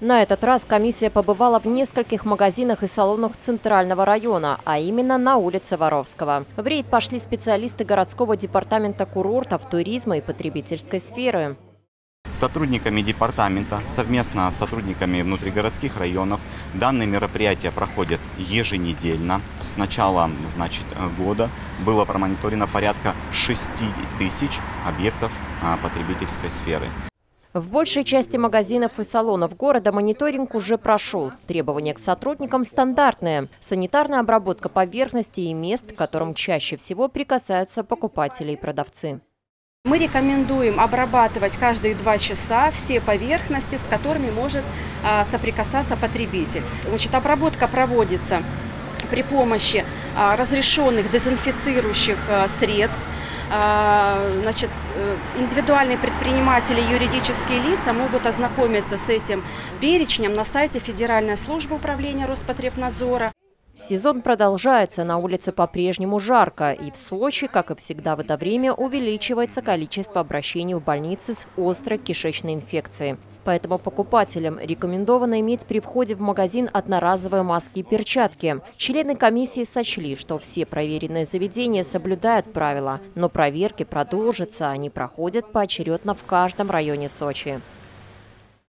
На этот раз комиссия побывала в нескольких магазинах и салонах Центрального района, а именно на улице Воровского. В рейд пошли специалисты городского департамента курортов, туризма и потребительской сферы. Сотрудниками департамента, совместно с сотрудниками внутригородских районов, данные мероприятия проходят еженедельно. С начала значит, года было промониторено порядка 6 тысяч объектов а, потребительской сферы. В большей части магазинов и салонов города мониторинг уже прошел. Требования к сотрудникам стандартные. Санитарная обработка поверхностей и мест, к которым чаще всего прикасаются покупатели и продавцы. Мы рекомендуем обрабатывать каждые два часа все поверхности, с которыми может а, соприкасаться потребитель. Значит, обработка проводится при помощи а, разрешенных дезинфицирующих а, средств. Значит, э, индивидуальные предприниматели и юридические лица могут ознакомиться с этим перечнем на сайте Федеральной службы управления Роспотребнадзора. Сезон продолжается, на улице по-прежнему жарко. И в Сочи, как и всегда в это время, увеличивается количество обращений в больницы с острой кишечной инфекцией. Поэтому покупателям рекомендовано иметь при входе в магазин одноразовые маски и перчатки. Члены комиссии сочли, что все проверенные заведения соблюдают правила, но проверки продолжатся, они проходят поочередно в каждом районе Сочи.